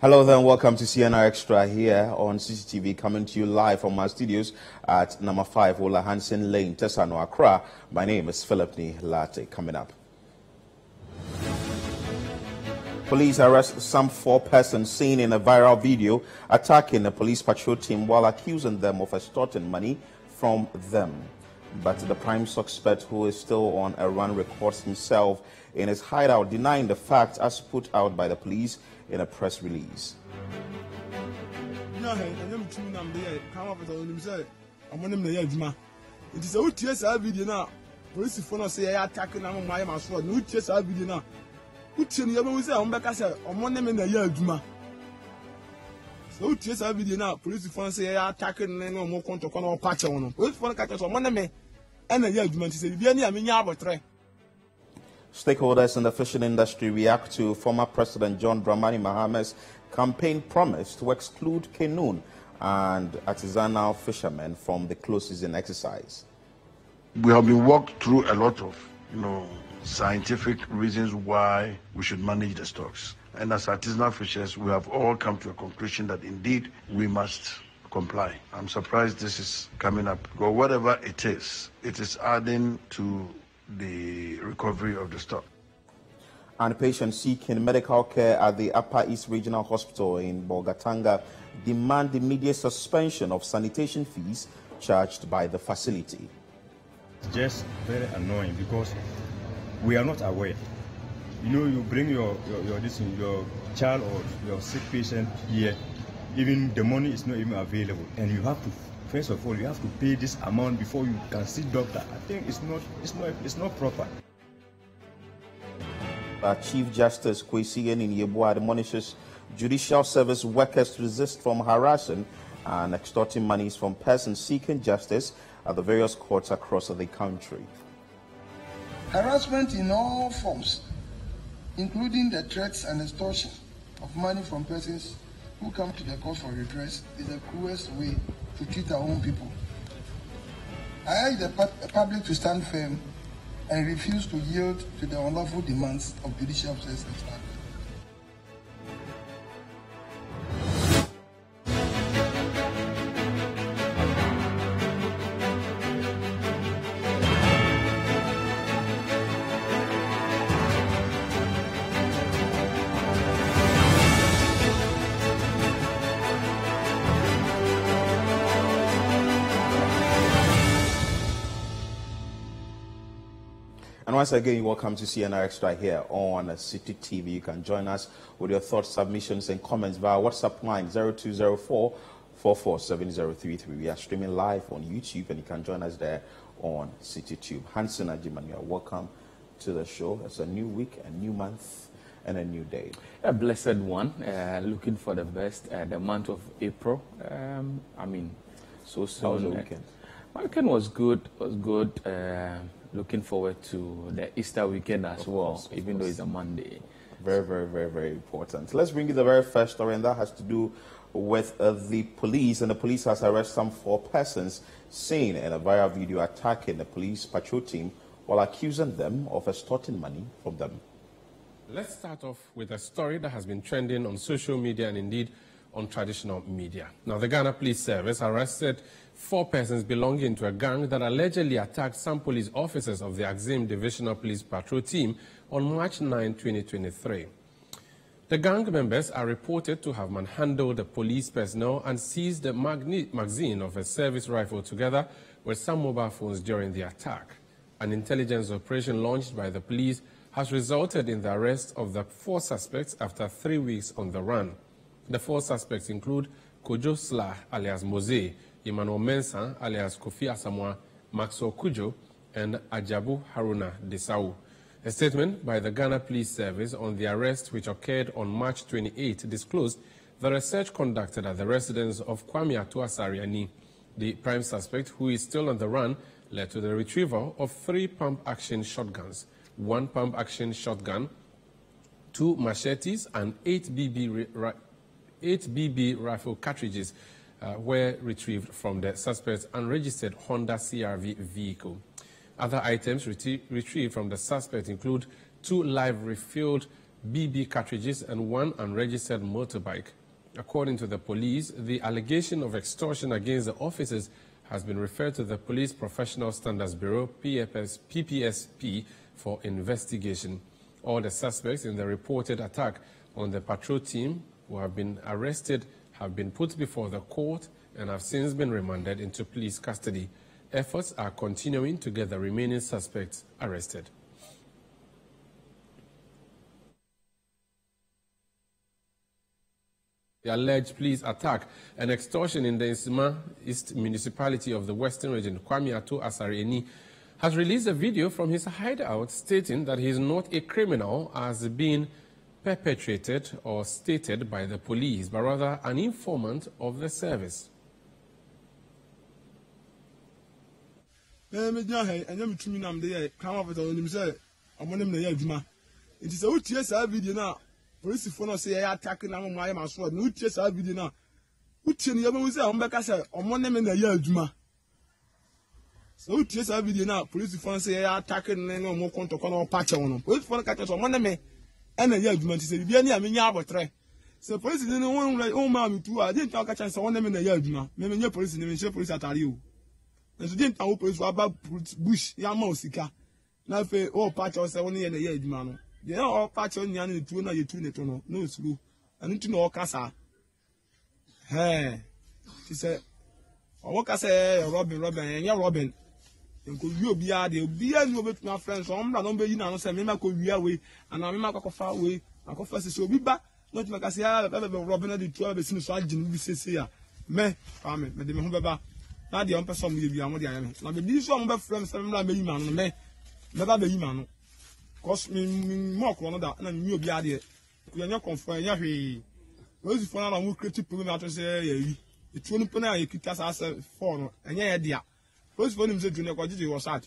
Hello there and welcome to CNR Extra here on Citi TV coming to you live from our studios at number 5 Ola Hansen Lane, Tesano, Accra. My name is Philip Nii Lartey. Coming up. Police arrest some four persons seen in a viral video attacking a police patrol team while accusing them of extorting money from them. But the prime suspect, who is still on a run, records himself in his hideout denying the fact as put out by the police in a press release. wotie no yɛbɛhu sɛ ɔmo bɛka sɛ ɔmo ne me na ɛyɛ adwuma sɛ wotie saa video no a polisifoɔ no sɛ yɛyɛ atake ne ne ɔmo kɔntɔkɔ na ɔpa kyɛw no polisifoɔ no ka kyerɛ sɛ ɔmo ne me ɛna ɛyɛ adwuma nti sɛ biribia ni a menya Stakeholders in the fishing industry react to former President John Dramani Mahama's campaign promise to exclude canoe and artisanal fishermen from the close season exercise. We have been walked through a lot of, you know, scientific reasons why we should manage the stocks. And as artisanal fishers, we have all come to a conclusion that indeed we must comply. I'm surprised this is coming up. But whatever it is, it is adding to the recovery of the stock. And patients seeking medical care at the Upper East Regional Hospital in Bolgatanga demand immediate suspension of sanitation fees charged by the facility. It's just very annoying because we are not aware. You know, you bring your your your, this, your child or your sick patient here, even the money is not even available, and you have to first of all you have to pay this amount before you can see doctor. I think it's not it's not it's not proper. Uh, Chief Justice Kwesi Yeboah admonishes judicial service workers to resist from harassing and extorting monies from persons seeking justice at the various courts across the country. Harassment in all forms, including the threats and extortion of money from persons who come to the court for redress, is the cruelest way to treat our own people. I urge the public to stand firm and refuse to yield to the unlawful demands of judicial officers once again, you're welcome to CNR Extra here on Citi TV. You can join us with your thoughts, submissions, and comments via WhatsApp line 0204 447033. We are streaming live on YouTube, and you can join us there on CitiTube. Hansen Ajimania, welcome to the show. It's a new week, a new month, and a new day. A blessed one. Uh, looking for the best. Uh, the month of April. Um, I mean, so soon. How was the weekend? My weekend was good. Was good. Uh, looking forward to the Easter weekend as Of well, course, of even though it's a Monday. Very, very, very, very important. Let's bring you the very first story, and that has to do with uh, the police. And the police has arrested some four persons seen in a viral video attacking the police patrol team while accusing them of extorting money from them. Let's start off with a story that has been trending on social media and indeed on traditional media. Now, the Ghana Police Service arrested four persons belonging to a gang that allegedly attacked some police officers of the Axim Divisional Police Patrol Team on March 9, 2023. The gang members are reported to have manhandled the police personnel and seized the magazine of a service rifle together with some mobile phones during the attack. An intelligence operation launched by the police has resulted in the arrest of the four suspects after three weeks on the run. The four suspects include Kojo Sla alias Mose, Emmanuel Mensah alias Kofi Asamoah, Maxwell Kujo, and Ajabu Haruna Desau. A statement by the Ghana Police Service on the arrest, which occurred on March 28, disclosed the research conducted at the residence of Kwame Atuasariani. The prime suspect, who is still on the run, led to the retrieval of three pump-action shotguns, one pump-action shotgun, two machetes, and eight BB, ri- ri- eight BB rifle cartridges uh, were retrieved from the suspect's unregistered Honda CRV vehicle. Other items retrieved from the suspect include two live refilled BB cartridges, and one unregistered motorbike. According to the police, the allegation of extortion against the officers has been referred to the Police Professional Standards Bureau, PFS, PPSP, for investigation. All the suspects in the reported attack on the patrol team who have been arrested have been put before the court and have since been remanded into police custody. Efforts are continuing to get the remaining suspects arrested. The alleged police attack and extortion in the Nzema East municipality of the Western Region, Kwame Ato Asareni, has released a video from his hideout stating that he is not a criminal as being perpetrated or stated by the police, but rather an informant of the service. megyina ha ɛnyɛ metumi nam de yɛ kram officer onim sɛ ɔmo nem na ɛyɛ adwuma nti sɛ wotie saa video no a polisifoɔ no sɛ yɛyɛ atake na mo ayɛ maso no wotie saa video no a wotie no yɛbɛhu sɛ ɔmo bɛka sɛ ɔmo nem na ɛyɛ adwuma sɛ wotie saa video no a polisifoɔ no sɛ yɛyɛ atake no ne ɔmo kɔntɔkɔ na ɔpa kyɛw ɛna ɛyɛ adwuma nti sɛ biribia ne a menya abɔtrɛ. Sɛ polisi ne no wɔn maa mi tu a deɛ nta ɔka kyerɛ sɛ ɔmo nem na ɛyɛ adwuma. Mɛmɛ nyɛ polisi ne mɛ nhyɛ polisi atare o. Nso di ntan wo polisi waba bush yama o sika. Na afei ɔɔpa kyɛw sɛ wɔn yɛ na ɛyɛ adwuma no. Deɛ na ɔɔpa kyɛw nyia ne tuo na yɛtu ne to no na osuro. Ɛno ti na ɔka saa. Hɛɛ. Ti sɛ ɔwɔ ka sɛ ɛyɛ rɔbin rɔbin ɛnyɛ rɔbin nko wie obiara deɛ obiara ni obetumi afrɛ nso ɔmo na na ɔmo bɛyi n'ano sɛ mímá kɔ wia wei anaa mímá kɔ akɔfa wei akɔfa sisi obi ba na ɔtumi ka sɛ yɛ bɛ bɛ rɔbin na de tu abɛsi ne so agye ne bi sese a. Mɛ faami mɛ de me ho bɛba. Na deɛ ɔmpɛ sɛ ɔmo yɛ bi ɔmo de ayɛ no. Na beebi nso ɔmo bɛfrɛ mi sɛ mímá bɛyi ma no mɛ mɛba bɛyi ma no kɔs mi mi mu ɔkorɔ no da ɛna mi mi obiara deɛ yɛnyɛ kɔnfɔ yɛnyɛ hwee. Polisifoɔ no na ɔmo kireti polo ato sɛ yɛyi etuo no polo a yɛkita saa sɛ fɔɔ no ɛnyɛ yɛ dea polisi fo nim sɛ dwene jiji wɔ sat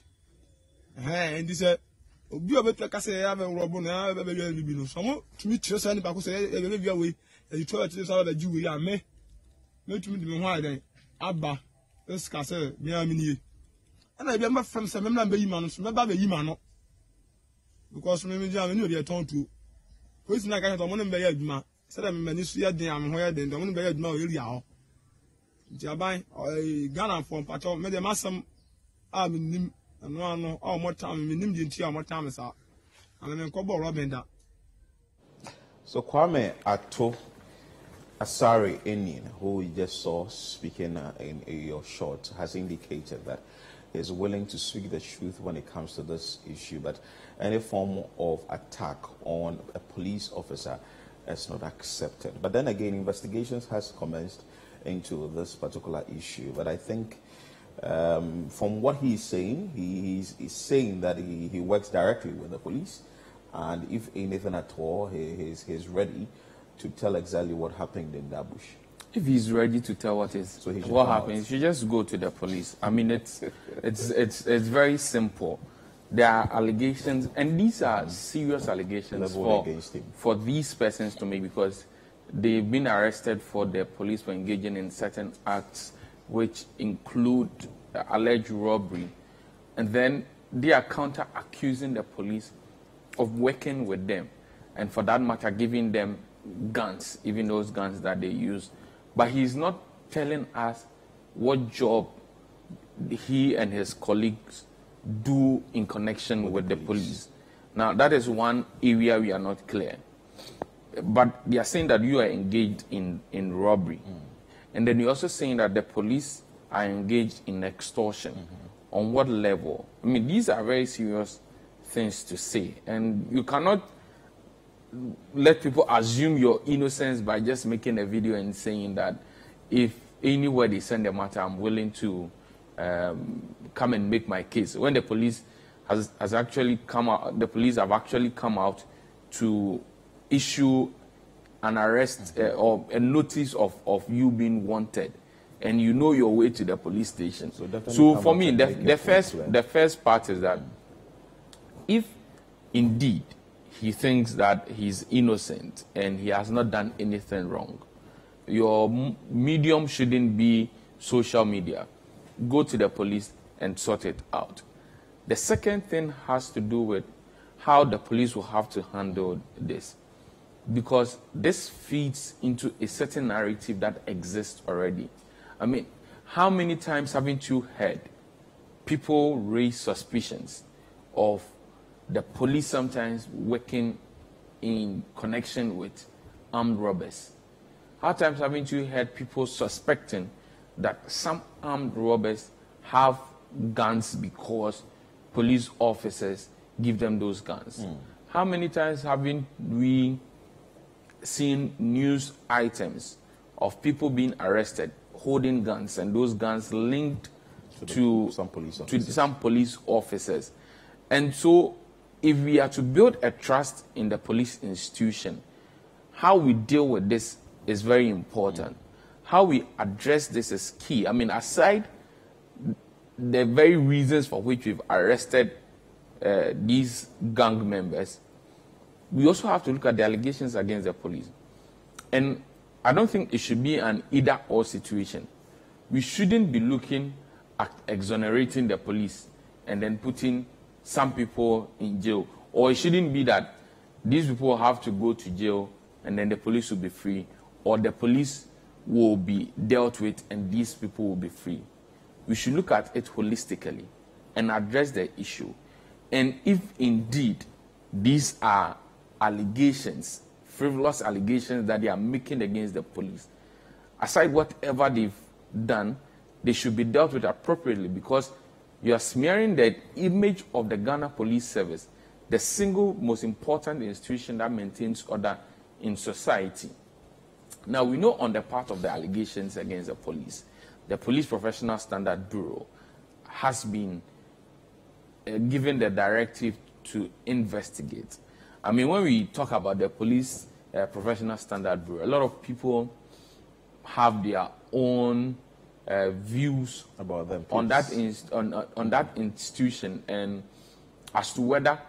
ɛnti sɛ obi a bɛtwa kasɛ yɛ abɛ wrɔbo na bɛbɛwia no bi no. Sɛ mo tumi kyerɛ saa nipa ko sɛ yɛbɛwia wei ɛyi tɔ ɛkyerɛ sɛ bɛbɛgye wei a mɛ mɛtumi de me. Ho ayɛdɛn aba e ɛsika sɛ mea me nie ɛna ebi mɛ fɛm sɛ mɛmla mbɛyi ma no so mɛba bɛyi ma no. Because mɛ megyina mɛ ne obi ɛtɔn tuo polisi na ka kyɛ sɛ ɔmo ne mbɛyɛ adwuma. Sɛdeɛ mɛmɛ ni so yɛ den a me ho aban ghana da. So Kwame Ato Asari Enin, who we just saw speaking uh, in, in your short, has indicated that is willing to speak the truth when it comes to this issue, but any form of attack on a police officer is not accepted. But then again, investigations has commenced into this particular issue. But I think um, from what he is saying, he, he's, he's saying that he, he works directly with the police, and if anything at all, he, he's, he's ready to tell exactly what happened in that bush. If he's ready to tell what is So he what come happened, out. he should just go to the police. I mean, it's it's it's it's very simple. There are allegations, and these are serious allegations for for these persons to make because they've been arrested for the police for engaging in certain acts, which include alleged robbery, and then they are counter accusing the police of working with them, and for that matter, giving them guns, even those guns that they use. But he's not telling us what job he and his colleagues do in connection with, the police. Now, that is one area we are not clear. But they are saying that you are engaged in, in robbery. And then you're also saying that the police are engaged in extortion. On what level? I mean, these are very serious things to say. And you cannot let people assume your innocence by just making a video and saying that if anywhere they send a matter, I'm willing to um, come and make my case. When the police has, has actually come out, the police have actually come out to issue an arrest uh, or a notice of, of you being wanted. And you know your way to the police station. So so for me, the, the first the first part is that if indeed he thinks that he's innocent and he has not done anything wrong, your medium shouldn't be social media. Go to the police and sort it out. The second thing has to do with how the police will have to handle this. Because this feeds into a certain narrative that exists already. I mean, how many times haven't you heard people raise suspicions of the police sometimes working in connection with armed robbers? How times haven't you heard people suspecting that some armed robbers have guns because police officers give them those guns? Mm. How many times haven't we seen news items of people being arrested holding guns and those guns linked to, to some police officers. to some police officers. And so if we are to build a trust in the police institution, how we deal with this is very important. Mm. How we address this is key. I mean, aside the very reasons for which we've arrested uh, these gang members, we also have to look at the allegations against the police. And I don't think it should be an either or situation. We shouldn't be looking at exonerating the police and then putting some people in jail. Or it shouldn't be that these people have to go to jail and then the police will be free, or the police will be dealt with and these people will be free. We should look at it holistically and address the issue. And if indeed these are allegations, frivolous allegations that they are making against the police, aside whatever they've done, they should be dealt with appropriately because you are smearing the image of the Ghana Police Service, the single most important institution that maintains order in society. Now, we know on the part of the allegations against the police, the Police Professional Standard Bureau has been uh, given the directive to investigate. I mean, when we talk about the police uh, professional standard bureau, a lot of people have their own uh, views about them on that on, uh, on that institution and as to whether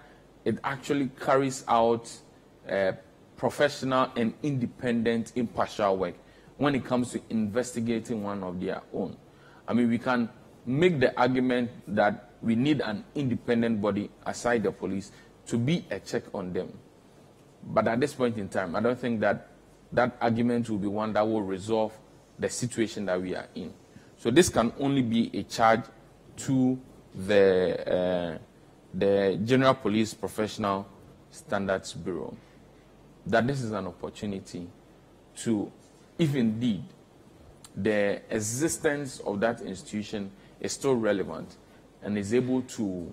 it actually carries out uh, professional and independent impartial work when it comes to investigating one of their own. I mean, we can make the argument that we need an independent body aside the police to be a check on them. But at this point in time, I don't think that that argument will be one that will resolve the situation that we are in. So this can only be a charge to the, uh, the General Police Professional Standards Bureau that this is an opportunity to, if indeed the existence of that institution is still relevant and is able to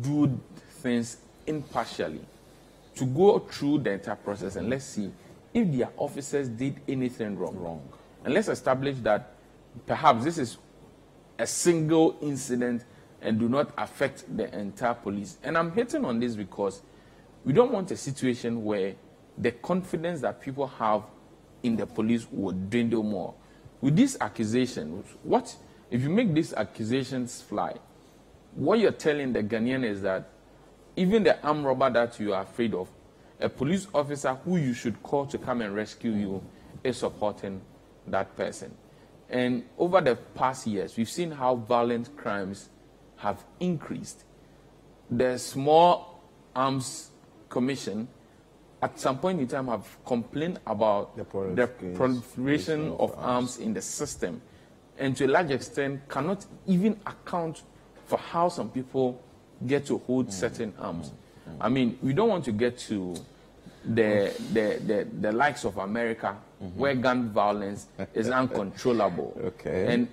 do things impartially to go through the entire process and let's see if their officers did anything wrong. Wrong. And let's establish that perhaps this is a single incident and do not affect the entire police. And I'm hitting on this because we don't want a situation where the confidence that people have in the police would dwindle more. With these accusations, what if you make these accusations fly? What you're telling the Ghanaian is that even the armed robber that you are afraid of, a police officer who you should call to come and rescue you is supporting that person. And over the past years, we've seen how violent crimes have increased. The small arms commission, at some point in time, have complained about the, the proliferation of, of arms. arms in the system, and to a large extent, cannot even account for how some people get to hold certain arms. I mean, we don't want to get to the, the, the, the likes of America, where gun violence is uncontrollable. Okay. And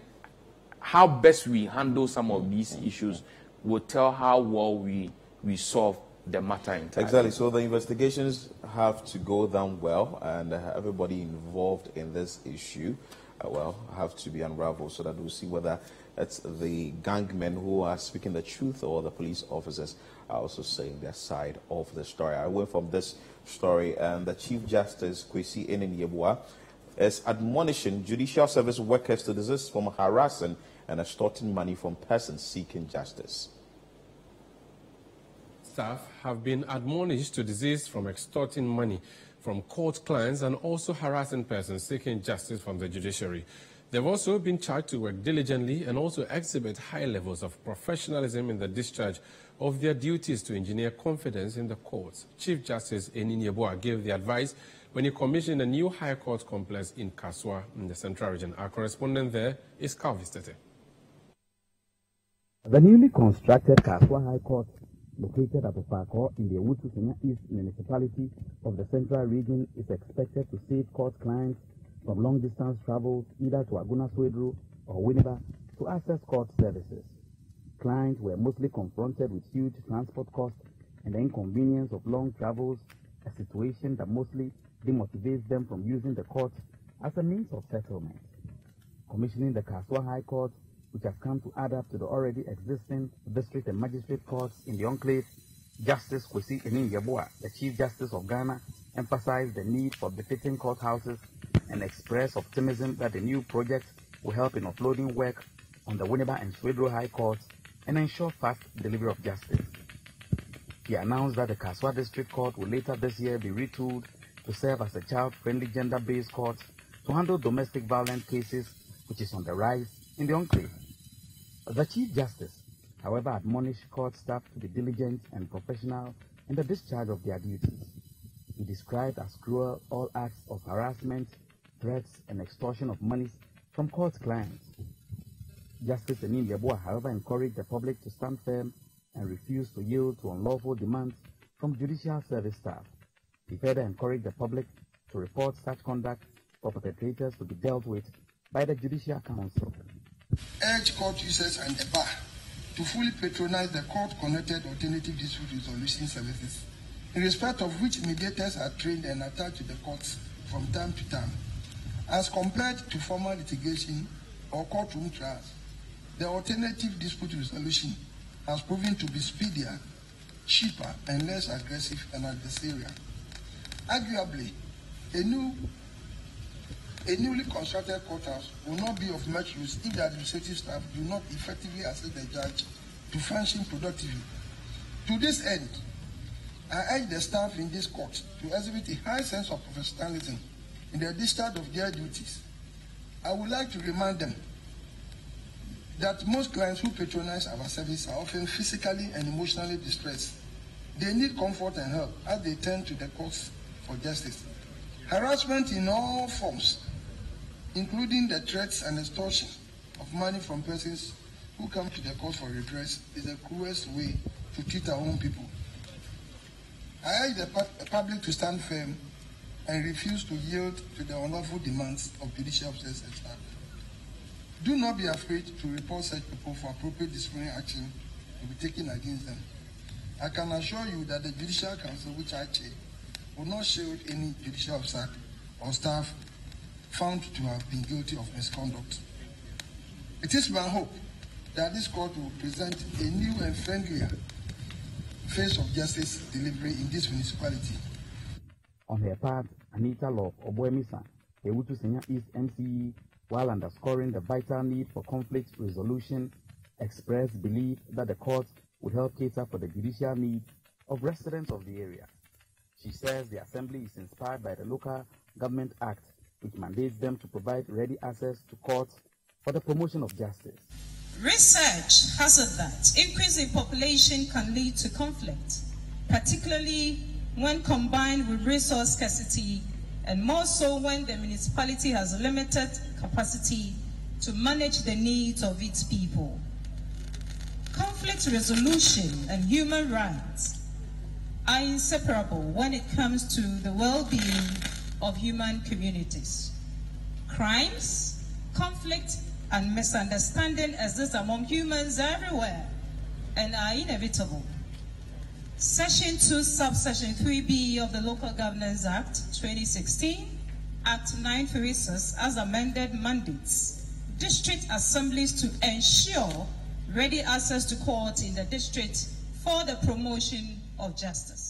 how best we handle some of these issues will tell how well we, we solve the matter entirely. Exactly. So the investigations have to go down well, and uh, everybody involved in this issue, uh, well, have to be unraveled so that we'll see whether it's the gangmen who are speaking the truth or the police officers are also saying their side of the story. I went from this story, and the Chief Justice, Kwesi Anin is admonishing judicial service workers to desist from harassing and extorting money from persons seeking justice. Staff have been admonished to desist from extorting money from court clients and also harassing persons seeking justice from the judiciary. They've also been charged to work diligently and also exhibit high levels of professionalism in the discharge of their duties to engineer confidence in the courts. Chief Justice Anin Yeboah gave the advice when he commissioned a new High Court complex in Kasoa in the Central Region. Our correspondent there is Calvis Tete. The newly constructed Kasoa High Court, located at Opako in the Awutu East municipality of the Central Region, is expected to save court clients from long distance travels either to Agona Swedru or Winneba to access court services clients were mostly confronted with huge transport costs and the inconvenience of long travels, a situation that mostly demotivates them from using the court as a means of settlement. Commissioning the Kasoa High Court, which has come to add up to the already existing district and magistrate courts in the enclave, Justice Kwesi Yeboah, the Chief Justice of Ghana, emphasized the need for befitting courthouses and expressed optimism that the new project will help in offloading work on the Winneba and Swedru High Courts and ensure fast delivery of justice. He announced that the Kasoa District Court will later this year be retooled to serve as a child-friendly gender-based court to handle domestic violence cases, which is on the rise in the enclave. The Chief Justice, however, admonished court staff to be diligent and professional in the discharge of their duties. He described as cruel all acts of harassment, threats, and extortion of monies from court clients Justice Anin Yeboah, however, encouraged the public to stand firm and refuse to yield to unlawful demands from judicial service staff. He further encouraged the public to report such conduct for perpetrators to be dealt with by the Judicial Council. Urge court users and the bar to fully patronize the court-connected alternative dispute resolution services, in respect of which mediators are trained and attached to the courts from time to time, as compared to formal litigation or courtroom trials the alternative dispute resolution has proven to be speedier, cheaper, and less aggressive and adversarial. Arguably, a new a newly constructed courthouse will not be of much use if the administrative staff do not effectively assist the judge to function productively. To this end, I urge the staff in this court to exhibit a high sense of professionalism in the discharge of their duties. I would like to remind them that most clients who patronize our service are often physically and emotionally distressed. They need comfort and help as they turn to the courts for justice. Harassment in all forms, including the threats and extortion of money from persons who come to the court for redress, is the cruelest way to treat our own people. I urge the public to stand firm and refuse to yield to the unlawful demands of judicial officers and staff. Do not be afraid to report such people for appropriate disciplinary action to be taken against them. I can assure you that the Judicial Council, which I chair, will not shield any judicial officer or staff found to have been guilty of misconduct. It is my hope that this court will present a new and friendlier face of justice delivery in this municipality. On her part, Anita Love Oboemisa, Awutu Senya East MCE, while underscoring the vital need for conflict resolution, expressed belief that the court would help cater for the judicial needs of residents of the area. She says the assembly is inspired by the Local Government Act, which mandates them to provide ready access to courts for the promotion of justice. Research has that increase in population can lead to conflict, particularly when combined with resource scarcity and more so when the municipality has limited capacity to manage the needs of its people. Conflict resolution and human rights are inseparable when it comes to the well-being of human communities. Crimes, conflict, and misunderstanding exist among humans everywhere and are inevitable. Section 2, subsection 3b of the Local Governance Act 2016, Act 936, as amended, mandates district assemblies to ensure ready access to court in the district for the promotion of justice.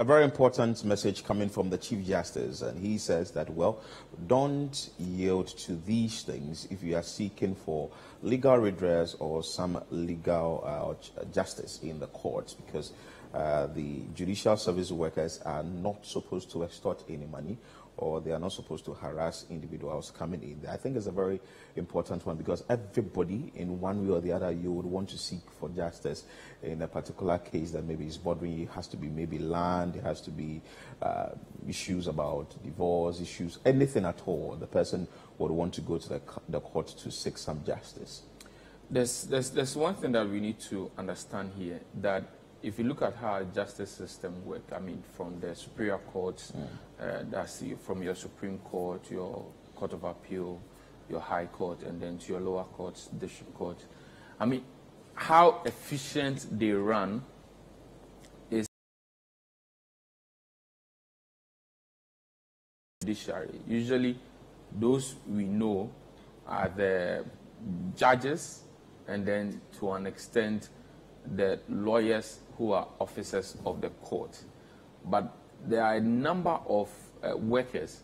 A very important message coming from the Chief Justice, and he says that, well, don't yield to these things if you are seeking for legal redress or some legal uh, justice in the courts because uh, the judicial service workers are not supposed to extort any money or they are not supposed to harass individuals coming in. I think it's a very important one because everybody, in one way or the other, you would want to seek for justice in a particular case that maybe is bothering you. It has to be maybe land, it has to be uh, issues about divorce, issues, anything at all. The person would want to go to the, the court to seek some justice. There's, there's, there's one thing that we need to understand here that if you look at how justice system works, I mean, from the superior courts, mm. uh, that's from your Supreme Court, your Court of Appeal, your High Court, and then to your lower courts, district court. I mean, how efficient they run is judiciary. Usually, those we know are the judges, and then to an extent, the lawyers who are officers of the court. But there are a number of uh, workers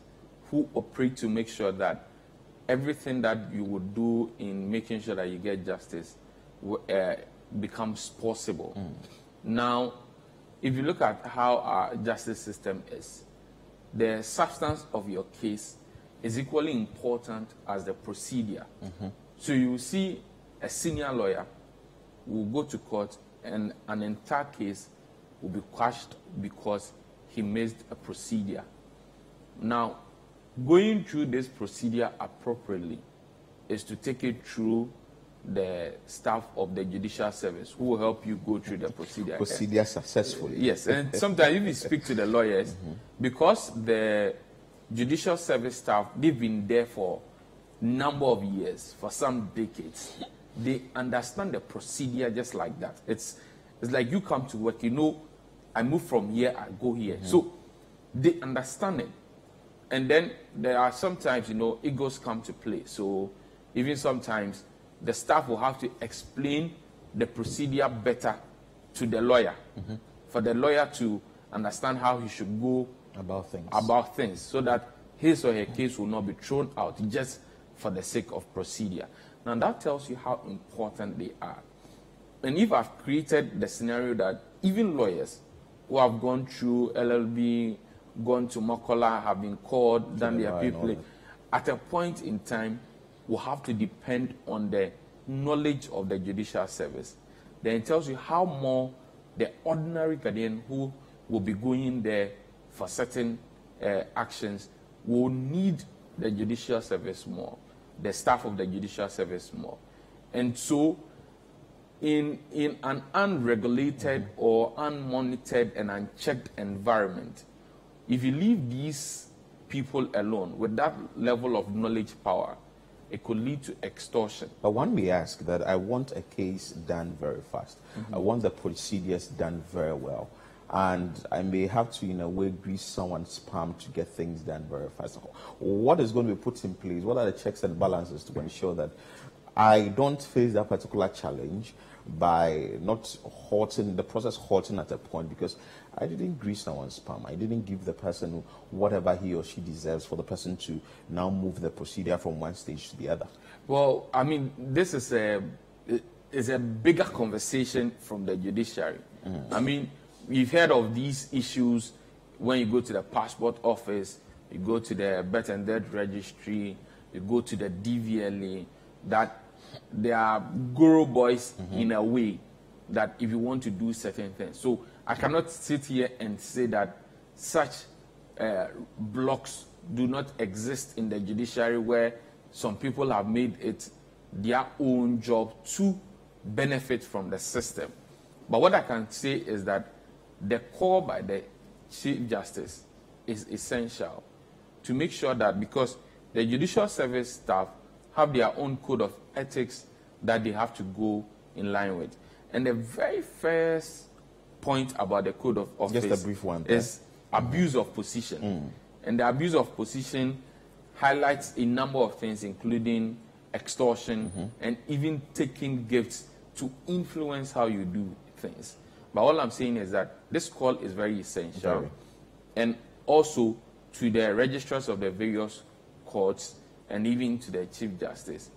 who operate to make sure that everything that you would do in making sure that you get justice uh, becomes possible. Mm. Now, if you look at how our justice system is, the substance of your case is equally important as the procedure. Mm-hmm. So you see a senior lawyer will go to court and an entire case will be quashed because he missed a procedure. Now, going through this procedure appropriately is to take it through the staff of the judicial service who will help you go through the procedure. Procedure successfully. Yes, and sometimes if you speak to the lawyers, mm-hmm. because the judicial service staff, they've been there for a number of years, for some decades they understand the procedure just like that. It's, it's like you come to work, you know, I move from here, I go here. Mm-hmm. So they understand it. And then there are sometimes, you know, egos come to play. So even sometimes the staff will have to explain the procedure better to the lawyer mm-hmm. for the lawyer to understand how he should go about things about things so that his or her case will not be thrown out just for the sake of procedure now that tells you how important they are. And if I've created the scenario that even lawyers who have gone through LLB, gone to Makola, have been called, done their people, at a point in time, will have to depend on the knowledge of the judicial service. Then it tells you how more the ordinary Ghanaian who will be going there for certain uh, actions will need the judicial service more the staff of the judicial service more. And so, in, in an unregulated mm-hmm. or unmonitored and unchecked environment, if you leave these people alone with that level of knowledge power, it could lead to extortion. But one may ask that I want a case done very fast. Mm-hmm. I want the procedures done very well and I may have to, in a way, grease someone's palm to get things done very fast. What is going to be put in place? What are the checks and balances to ensure that I don't face that particular challenge by not halting the process, halting at a point because I didn't grease someone's palm. I didn't give the person whatever he or she deserves for the person to now move the procedure from one stage to the other. Well, I mean, this is a is a bigger conversation from the judiciary. Mm. I mean We've heard of these issues when you go to the passport office, you go to the birth and death registry, you go to the DVLA, that they are goro boys mm-hmm. in a way that if you want to do certain things. So I cannot sit here and say that such uh, blocks do not exist in the judiciary where some people have made it their own job to benefit from the system. But what I can say is that the call by the Chief Justice is essential to make sure that because the judicial service staff have their own code of ethics that they have to go in line with. And the very first point about the code of office Just a brief one, is abuse of position. Mm. And the abuse of position highlights a number of things, including extortion mm-hmm. and even taking gifts to influence how you do things. But all I'm saying is that this call is very essential. Very. And also to the registrars of the various courts and even to the Chief Justice.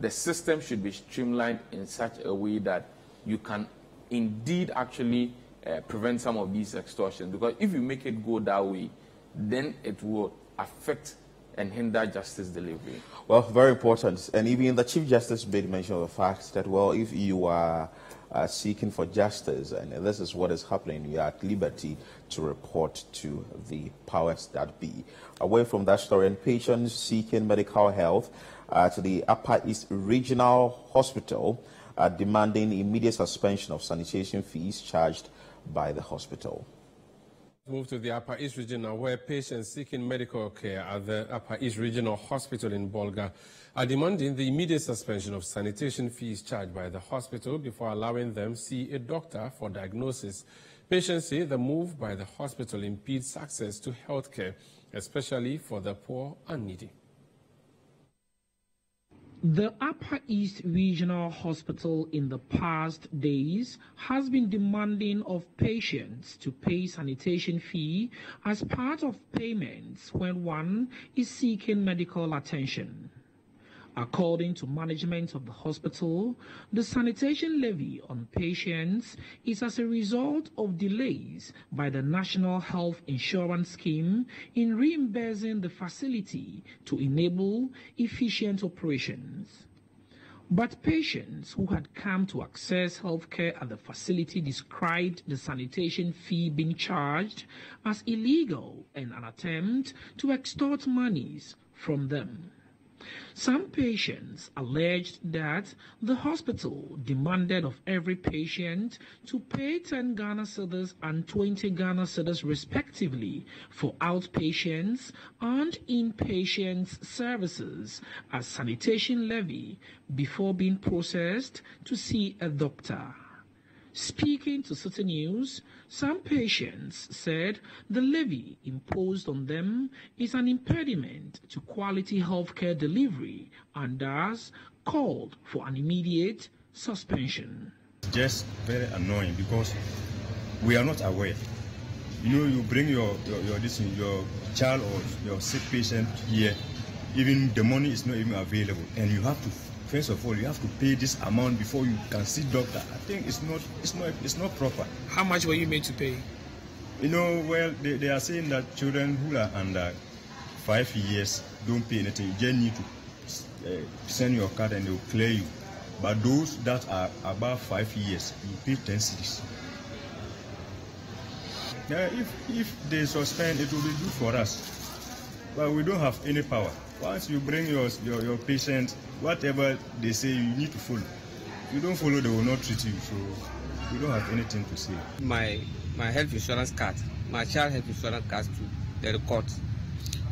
The system should be streamlined in such a way that you can indeed actually uh, prevent some of these extortions. Because if you make it go that way, then it will affect and hinder justice delivery. Well, very important. And even the Chief Justice made mention of the fact that, well, if you are uh, seeking for justice and this is what is happening, you are at liberty to report to the powers that be. Away from that story, and patients seeking medical health uh, to the Upper East Regional Hospital are demanding immediate suspension of sanitation fees charged by the hospital. Move to the Upper East Regional, where patients seeking medical care at the Upper East Regional Hospital in Bolga are demanding the immediate suspension of sanitation fees charged by the hospital before allowing them see a doctor for diagnosis. Patients say the move by the hospital impedes access to health care, especially for the poor and needy. The Upper East Regional Hospital in the past days has been demanding of patients to pay sanitation fee as part of payments when one is seeking medical attention. According to management of the hospital, the sanitation levy on patients is as a result of delays by the National Health Insurance Scheme in reimbursing the facility to enable efficient operations. But patients who had come to access healthcare at the facility described the sanitation fee being charged as illegal and an attempt to extort monies from them. Some patients alleged that the hospital demanded of every patient to pay 10 Ghana cedis and 20 Ghana cedis respectively for outpatients and inpatients services as sanitation levy before being processed to see a doctor. Speaking to City News, some patients said the levy imposed on them is an impediment to quality healthcare delivery and thus called for an immediate suspension. Just very annoying because we are not aware. You know, you bring your your, your, this, your child or your sick patient here, even the money is not even available, and you have to first of all you have to pay this amount before you can see doctor. I think it's not it's not it's not proper. How much were you made to pay? You know well they, they are saying that children who are under five years don't pay anything. You just need to uh, send your card and they'll clear you. But those that are above five years you pay 10 cedis now if if they suspend it will be good for us. But we don't have any power once you bring your, your, your patient, whatever they say, you need to follow. If you don't follow, they will not treat you. So we don't have anything to say. My my health insurance card, my child health insurance card to the record.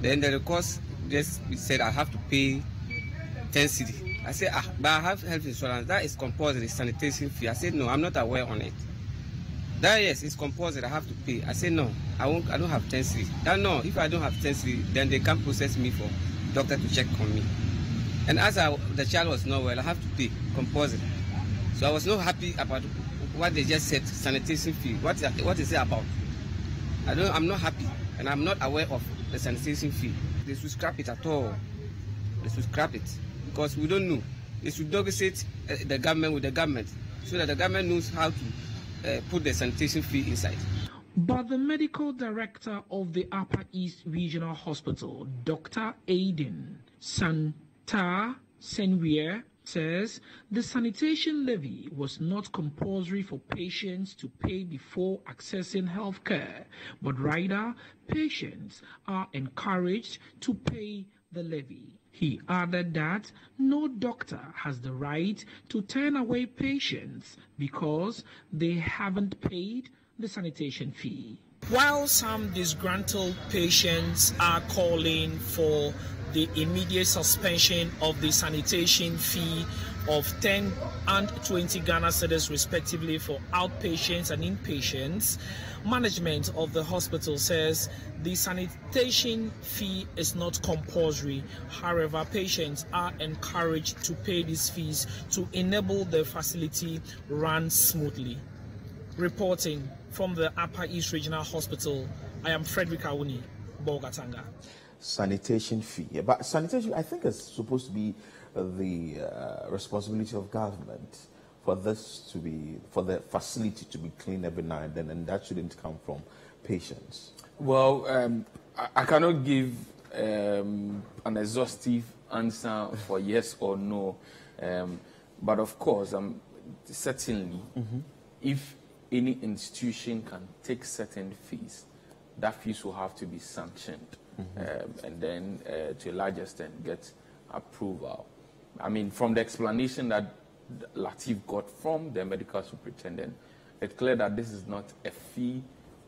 Then the record just said I have to pay 10 cedi. I said, ah, but I have health insurance. That is compulsory sanitation fee. I said, no, I'm not aware on it. That yes, it's compulsory. I have to pay. I said, no, I won't. I don't have 10 cedi. That no, if I don't have 10 cedi, then they can't process me for doctor to check on me. And as I, the child was not well, I have to pay compulsory. So I was not happy about what they just said, sanitation fee. What, what is it about? I don't, I'm not happy, and I'm not aware of the sanitation fee. They should scrap it at all. They should scrap it because we don't know. They should negotiate uh, the government with the government so that the government knows how to uh, put the sanitation fee inside. But the medical director of the Upper East Regional Hospital, Dr. Aiden Santa Senwier, says the sanitation levy was not compulsory for patients to pay before accessing health care, but rather patients are encouraged to pay the levy. He added that no doctor has the right to turn away patients because they haven't paid the sanitation fee. While some disgruntled patients are calling for the immediate suspension of the sanitation fee of 10 and 20 Ghana cedis respectively for outpatients and inpatients, management of the hospital says the sanitation fee is not compulsory. However, patients are encouraged to pay these fees to enable the facility run smoothly. Reporting from the Upper East Regional Hospital, I am Frederick Awuni, Bolgatanga. Sanitation fee. But sanitation, I think, is supposed to be the uh, responsibility of government for this to be, for the facility to be clean every now and then, and that shouldn't come from patients. Well, um, I, I, cannot give um, an exhaustive answer for yes or no. Um, but of course, um, certainly, Mhm. if any institution can take certain fees, that fees will have to be sanctioned Mhm. um, and then uh, to a large extent get approval. I mean, from the explanation that Latif got from the medical superintendent, it's clear that this is not a fee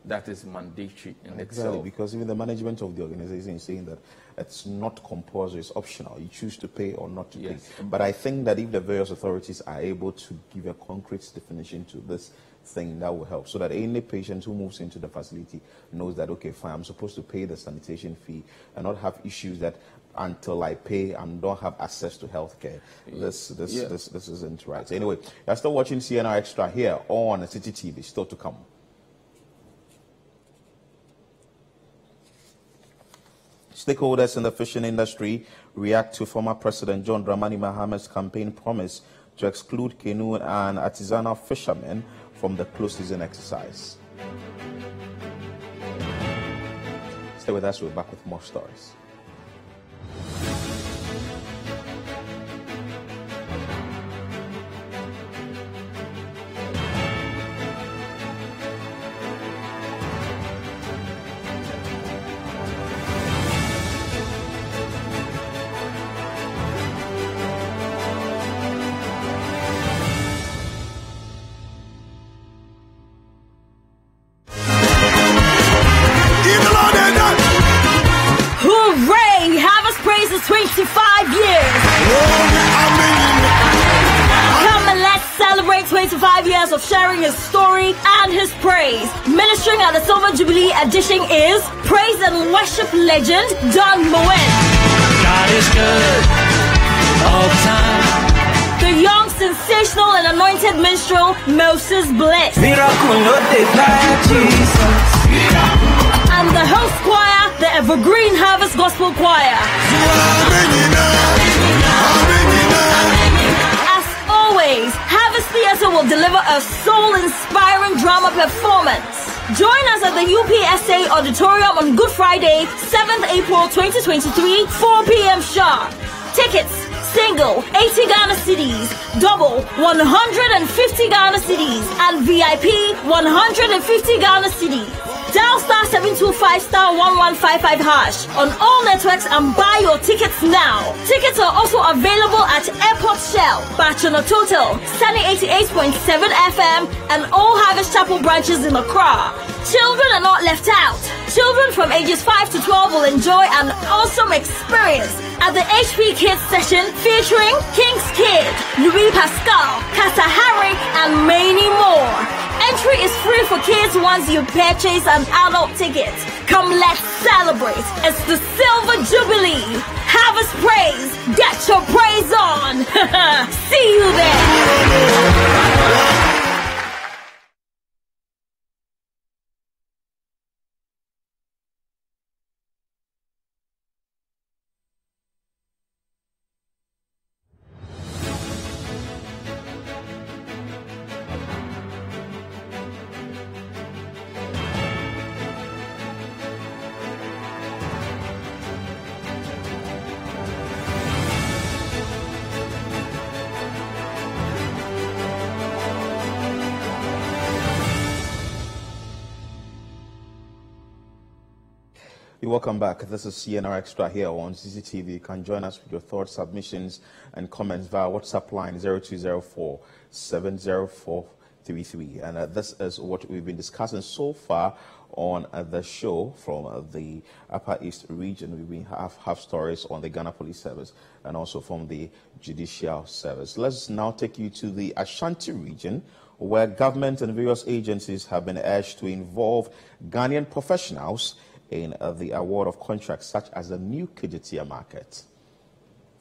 that is mandatory in Exactly, itself. because even the management of the organization is saying that it's not compulsory, it's optional. You choose to pay or not to Yes. pay. But I think that if the various authorities are able to give a concrete definition to this thing, that will help. So that any patient who moves into the facility knows that, okay, fine, I'm supposed to pay the sanitation fee and not have issues that until I pay, I don't have access to healthcare. This, this, Yeah. this, this isn't right. So anyway, you're still watching CNR Extra here on Citi TV. Still to come. Stakeholders in the fishing industry react to former President John Dramani Mahama's campaign promise to exclude canoe and artisanal fishermen from the close season exercise. Stay with us, we're back with more stories. 25 years of sharing his story and his praise. Ministering at the Silver Jubilee edition is praise and worship legend Don Moen. God is good all the time. The young, sensational, and anointed minstrel Moses Bliss. Miracle no Jesus. And the host choir, the Evergreen Harvest Gospel Choir. Theatre will deliver a soul-inspiring drama performance. Join us at the UPSA Auditorium on Good Friday, 7th April 2023, 4 p.m. sharp. Tickets, single, 80 Ghana cedis, double, 150 Ghana cedis, and VIP, 150 Ghana cedis. Dial star 725 star 1155 hash on all networks and buy your tickets now. Tickets are also available at Airport Shell, Bachelor Total, Sunny 88.7 FM, and all Harvest Chapel branches in Accra. Children are not left out. Children from ages 5 to 12 will enjoy an awesome experience at the HP Kids session featuring King's Kid, Louis Pascal, Kata Harry, and many more. Entry is free for kids once you purchase an adult tickets. Come, let's celebrate. It's the Silver Jubilee. Harvest praise. Get your praise on. See you there. Welcome back. This is CNR Extra here on Citi TV. You can join us with your thoughts, submissions, and comments via WhatsApp line 0204 70433. And uh, this is what we've been discussing so far on uh, the show from uh, the Upper East region. We have, have stories on the Ghana Police Service and also from the Judicial Service. Let's now take you to the Ashanti region where government and various agencies have been urged to involve Ghanaian professionals in uh, the award of contracts such as the new Kejetia market.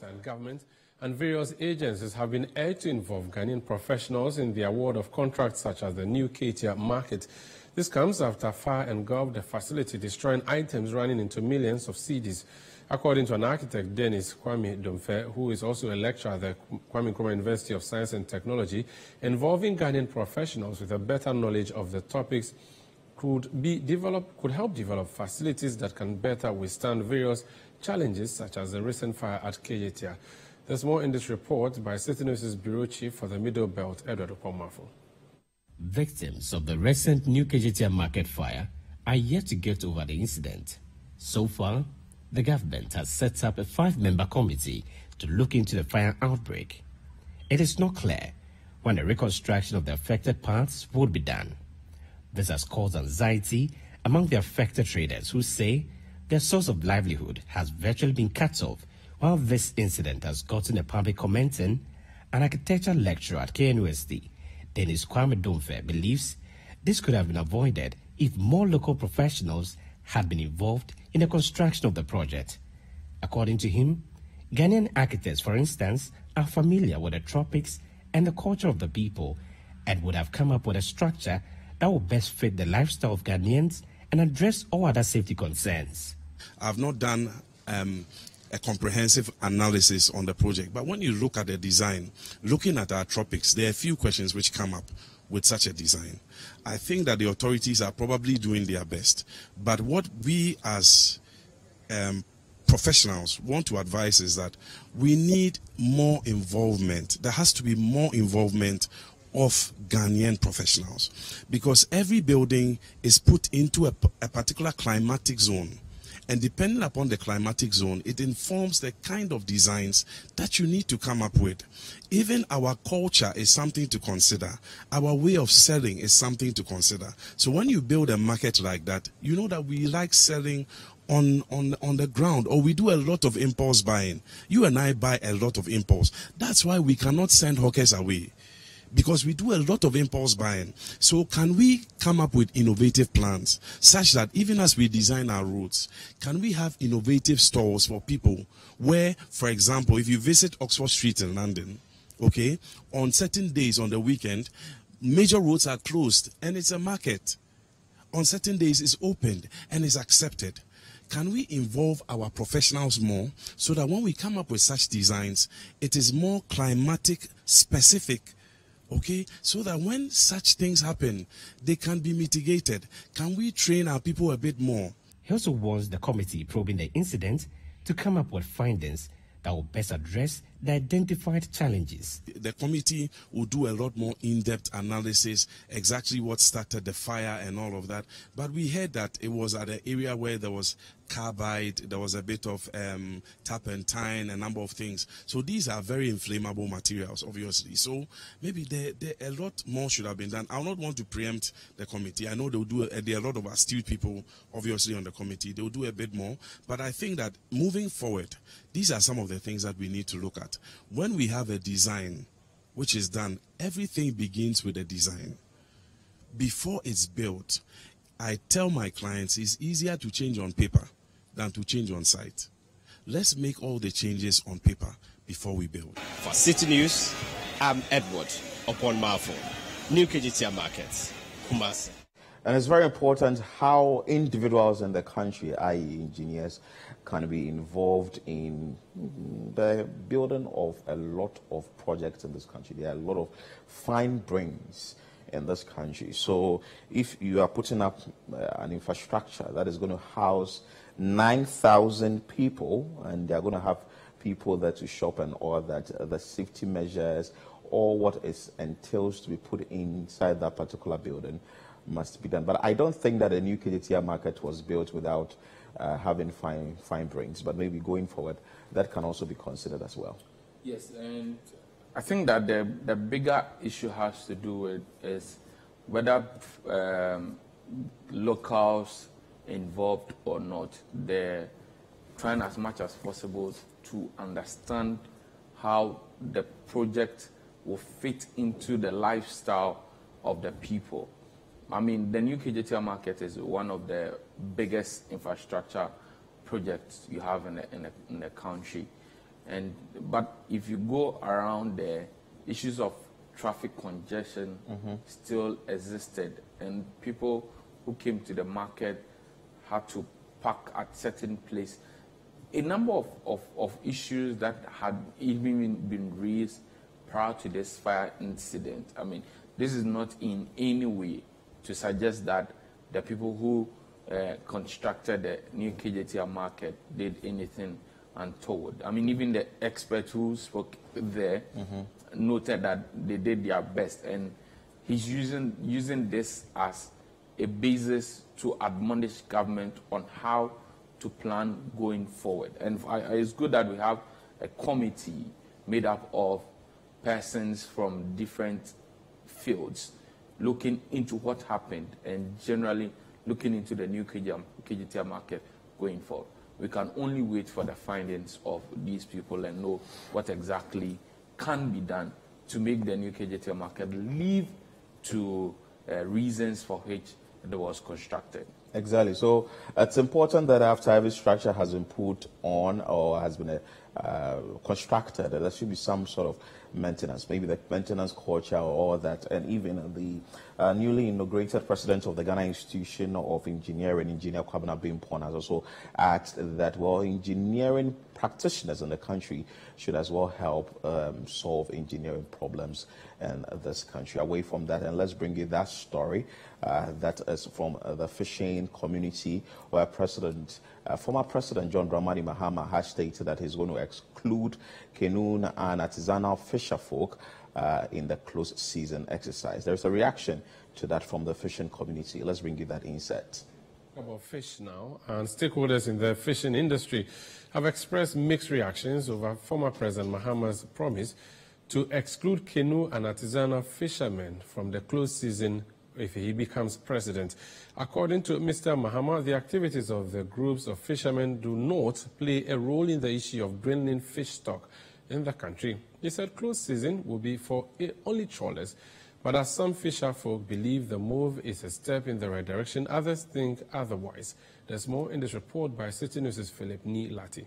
and government and various agencies have been urged to involve Ghanaian professionals in the award of contracts such as the new Katia market. This comes after fire engulfed the facility, destroying items running into millions of cedis. According to an architect, Dennis Kwame Domfe, who is also a lecturer at the Kwame Nkrumah University of Science and Technology, involving Ghanaian professionals with a better knowledge of the topics could be developed, could help develop facilities that can better withstand various challenges such as the recent fire at Kejetia. There's more in this report by Citi News' Bureau Chief for the Middle Belt, Edward Opomafo. Victims of the recent New Kejetia market fire are yet to get over the incident. So far, the government has set up a five-member committee to look into the fire outbreak. It is not clear when the reconstruction of the affected parts would be done. This has caused anxiety among the affected traders who say their source of livelihood has virtually been cut off while this incident has gotten a public commenting. An architecture lecturer at KNUST, Dennis Kwame Domfe, believes this could have been avoided if more local professionals had been involved in the construction of the project. According to him, Ghanaian architects, for instance, are familiar with the tropics and the culture of the people and would have come up with a structure that will best fit the lifestyle of Ghanaians and address all other safety concerns. I've not done um, a comprehensive analysis on the project, but when you look at the design, looking at our tropics, there are a few questions which come up with such a design. I think that the authorities are probably doing their best, but what we as um, professionals want to advise is that we need more involvement. There has to be more involvement of Ghanaian professionals because every building is put into a, a, particular climatic zone. And depending upon the climatic zone, it informs the kind of designs that you need to come up with. Even our culture is something to consider. Our way of selling is something to consider. So when you build a market like that, you know that we like selling on, on, on the ground or we do a lot of impulse buying. You and I buy a lot of impulse. That's why we cannot send hawkers away because we do a lot of impulse buying. So can we come up with innovative plans such that even as we design our routes, can we have innovative stores for people where, for example, if you visit Oxford Street in London, okay, on certain days on the weekend, major roads are closed and it's a market. On certain days it's opened and it's accepted can we involve our professionals more so that when we come up with such designs, it is more climatic specific okay so that when such things happen they can be mitigated. Can we train our people a bit more? He also wants the committee probing the incident to come up with findings that will best address the identified challenges. The committee will do a lot more in-depth analysis, exactly what started the fire and all of that. But we heard that it was at an area where there was carbide, there was a bit of um, turpentine, a number of things. So these are very inflammable materials, obviously. So maybe there, there, a lot more should have been done. I will not want to preempt the committee. I know they'll do. There are a lot of astute people, obviously, on the committee. They'll do a bit more. But I think that moving forward, these are some of the things that we need to look at. When we have a design which is done, everything begins with a design. Before it's built, I tell my clients it's easier to change on paper than to change on site. Let's make all the changes on paper before we build. For Citi News, I'm Edward upon Marfo, New Kejetia Markets, Kumasi. And it's very important how individuals in the country, i.e., engineers, can be involved in the building of a lot of projects in this country. There are a lot of fine brains in this country. So if you are putting up uh, an infrastructure that is going to house 9,000 people, and they're going to have people there to shop and all that, uh, the safety measures, all what is entails to be put inside that particular building must be done. But I don't think that a new Kejetia market was built without uh, having fine, fine brains. But maybe going forward, that can also be considered as well. Yes, and I think that the, the bigger issue has to do with is whether um, locals involved or not, they're trying as much as possible to understand how the project will fit into the lifestyle of the people. I mean, the new Kejetia market is one of the biggest infrastructure projects you have in the, in the, in the country. And, but if you go around there, issues of traffic congestion mm-hmm. still existed. And people who came to the market had to park at certain place. A number of, of, of issues that had even been raised prior to this fire incident. I mean, this is not in any way to suggest that the people who uh, constructed the new Kejetia market did anything untoward. I mean, even the experts who spoke there Mhm. noted that they did their best, and he's using using this as a basis to admonish government on how to plan going forward. And I, it's good that we have a committee made up of persons from different fields looking into what happened and generally looking into the new Kejetia market going forward. We can only wait for the findings of these people and know what exactly can be done to make the new Kejetia market live to uh, reasons for which it was constructed. Exactly. So it's important that after every structure has been put on or has been uh, constructed, there should be some sort of maintenance, maybe the maintenance culture or all that. And even the uh, newly inaugurated president of the Ghana Institution of Engineering, Engineer Kwabena Bempong, has also asked that, well, engineering practitioners in the country should as well help um, solve engineering problems in this country. Away from that, and let's bring you that story uh, that is from the fishing community, where President, uh, former President John Dramani Mahama has stated that he's going to exclude canoe and artisanal fisher folk uh, in the closed season exercise. There's a reaction to that from the fishing community. Let's bring you that insight. About fish now, and stakeholders in the fishing industry have expressed mixed reactions over former President Mahama's promise to exclude canoe and artisanal fishermen from the closed season if he becomes president. According to Mr. Mahama, the activities of the groups of fishermen do not play a role in the issue of dwindling fish stock in the country. He said closed season will be for only trawlers. But as some fisher folk believe the move is a step in the right direction, others think otherwise. There's more in this report by Citi News' Philip Nii Lartey.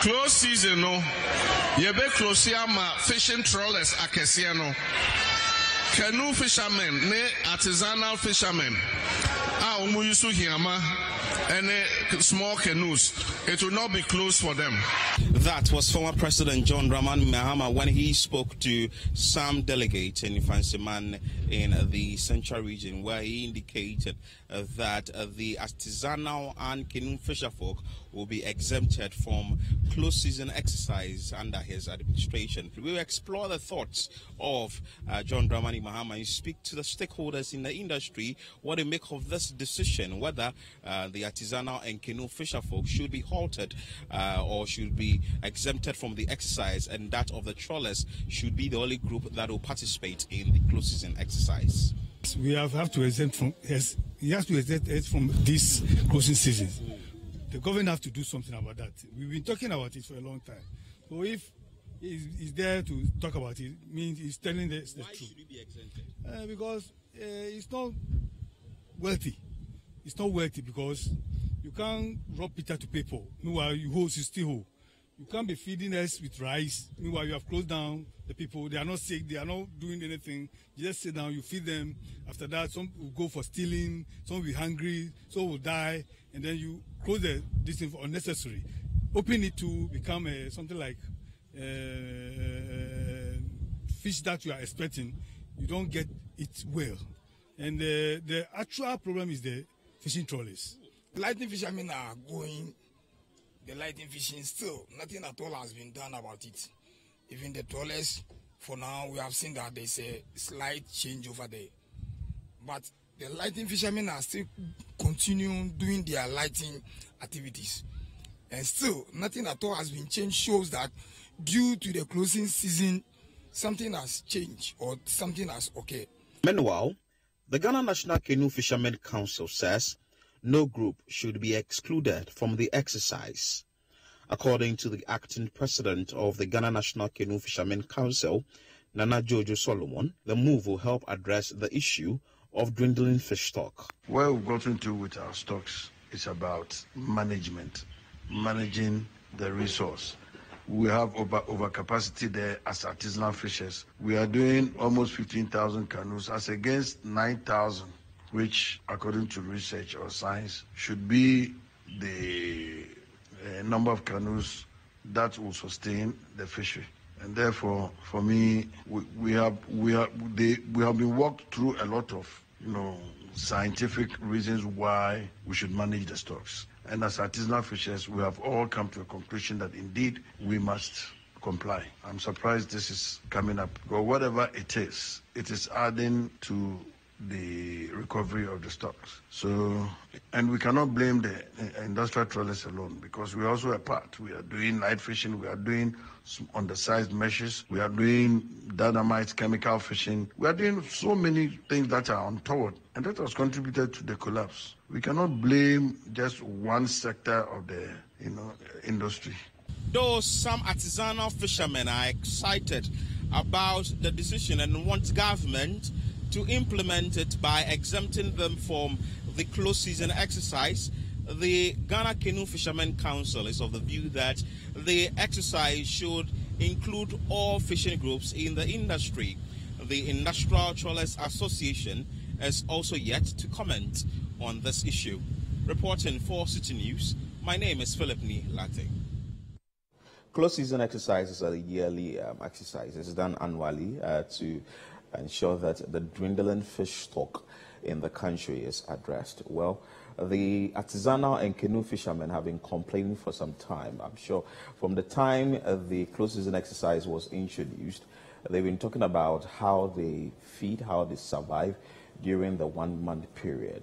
close season no yɛbɛ close ama fishing trawlers akɛseɛ no canoe fishermen ne artisanal fishermen. A wɔn yi so hiama. Ne small canoes it will not be closed for them. That was former President John Dramani Mahama when he spoke to some delegates in Mfantseman in the Central region, where he indicated that the artisanal and canoe fisher folk will be exempted from closed season exercise under his administration. We will explore the thoughts of uh, John Dramani Mahama and speak to the stakeholders in the industry what they make of this decision, whether uh, the artisanal and canoe fisher folk should be halted uh, or should be exempted from the exercise, and that of the trawlers should be the only group that will participate in the closed season exercise. We have, have to exempt from yes, he has to exempt us from this closing season. The government have to do something about that. We've been talking about it for a long time. So if he's, he's there to talk about it, means he's telling us the Why truth. should he be exempted? Uh, because uh, it's not wealthy. It's not wealthy because you can't rob Peter to pay Paul. Meanwhile, you hold, you still. You can't be feeding us with rice. Meanwhile, you have closed down the people. They are not sick. They are not doing anything. You just sit down. You feed them. After that, some will go for stealing. Some will be hungry. Some will die. And then you close the, this thing for unnecessary. Open it to become uh, something like uh, fish that you are expecting. You don't get it well. And uh, the actual problem is the fishing trawlers. Lightning fishermen are going the lightning fishing still. Nothing at all has been done about it. Even the trawlers, for now, we have seen that there's a slight change over there. But the lighting fishermen are still continuing doing their lighting activities. And still, nothing at all has been changed shows that due to the closing season, something has changed or something has occurred. Meanwhile, the Ghana National Canoe Fishermen Council says no group should be excluded from the exercise. According to the acting president of the Ghana National Canoe Fishermen Council, Nana Jojo Solomon, the move will help address the issue of dwindling fish stock. Where we've gotten to with our stocks is about management, managing the resource. We have over overcapacity there as artisanal fishers. We are doing almost 15,000 canoes as against 9,000, which, according to research or science, should be the uh, number of canoes that will sustain the fishery. And therefore, for me, we, we have we have they, we have been walked through a lot of you know, scientific reasons why we should manage the stocks. And as artisanal fishers, we have all come to a conclusion that indeed we must comply. I'm surprised this is coming up. But whatever it is, it is adding to the recovery of the stocks. So, and we cannot blame the industrial trawlers alone because we are also a part. We are doing night fishing, we are doing undersized meshes, we are doing dynamite chemical fishing, we are doing so many things that are untoward, and that has contributed to the collapse. We cannot blame just one sector of the you know industry. Though some artisanal fishermen are excited about the decision and want government to implement it by exempting them from the close season exercise. The Ghana Canoe Fishermen Council is of the view that the exercise should include all fishing groups in the industry. The Industrial Trawlers Association has also yet to comment on this issue. Reporting for Citi News, my name is Philip Nii Lartey. Close season exercises are yearly um, exercises done annually uh, to ensure that the dwindling fish stock in the country is addressed. Well, the artisanal and canoe fishermen have been complaining for some time. I'm sure from the time uh, the close season exercise was introduced, they've been talking about how they feed, how they survive during the one month period.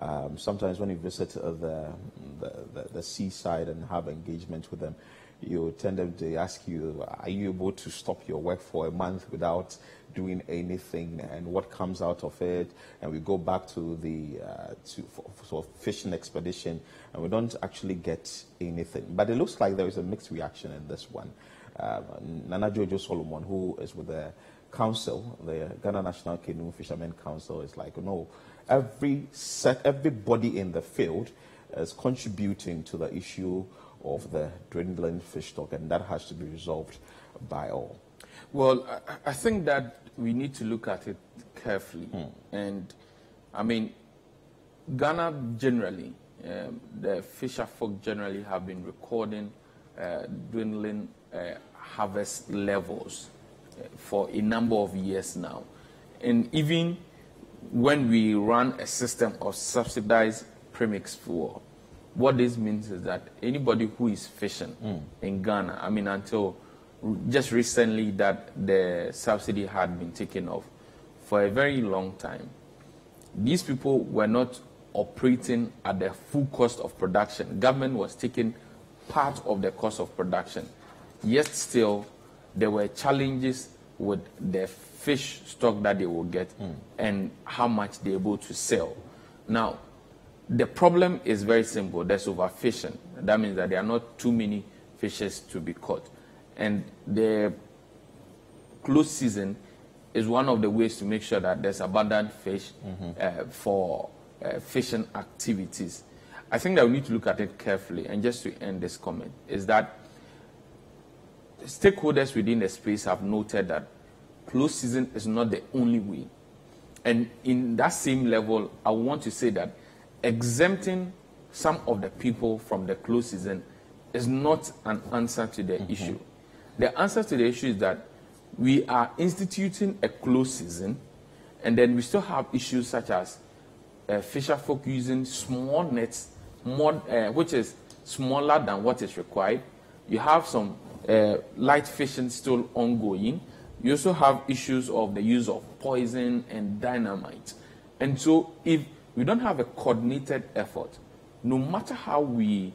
Um, sometimes when you visit uh, the, the, the, the seaside and have engagement with them, you tend them to ask you, are you able to stop your work for a month without doing anything and what comes out of it? And we go back to the uh, to, for, for fishing expedition and we don't actually get anything. But it looks like there is a mixed reaction in this one. Um, Nana Jojo Solomon, who is with the council, the Ghana National Canoe Fishermen Council, is like, no, every set, everybody in the field is contributing to the issue of the dwindling fish stock, and that has to be resolved by all. Well, I, I think that we need to look at it carefully. Mm. And I mean, Ghana generally, um, the fisher folk generally have been recording uh, dwindling uh, harvest levels uh, for a number of years now. And even when we run a system of subsidized premix fuel, what this means is that anybody who is fishing mm. in Ghana, I mean, until just recently that the subsidy had been taken off, for a very long time, these people were not operating at the full cost of production. Government was taking part of the cost of production. Yet still, there were challenges with the fish stock that they will get mm. and how much they're able to sell. Now, the problem is very simple. There's overfishing. That means that there are not too many fishes to be caught. And the close season is one of the ways to make sure that there's abundant fish mm-hmm. uh, for uh, fishing activities. I think that we need to look at it carefully. And just to end this comment, is that stakeholders within the space have noted that close season is not the only way. And in that same level, I want to say that exempting some of the people from the close season is not an answer to the mm-hmm. issue. The answer to the issue is that we are instituting a close season, and then we still have issues such as uh, fisher folk using small nets, more, uh, which is smaller than what is required. You have some uh, light fishing still ongoing. You also have issues of the use of poison and dynamite. And so, if we don't have a coordinated effort, no matter how we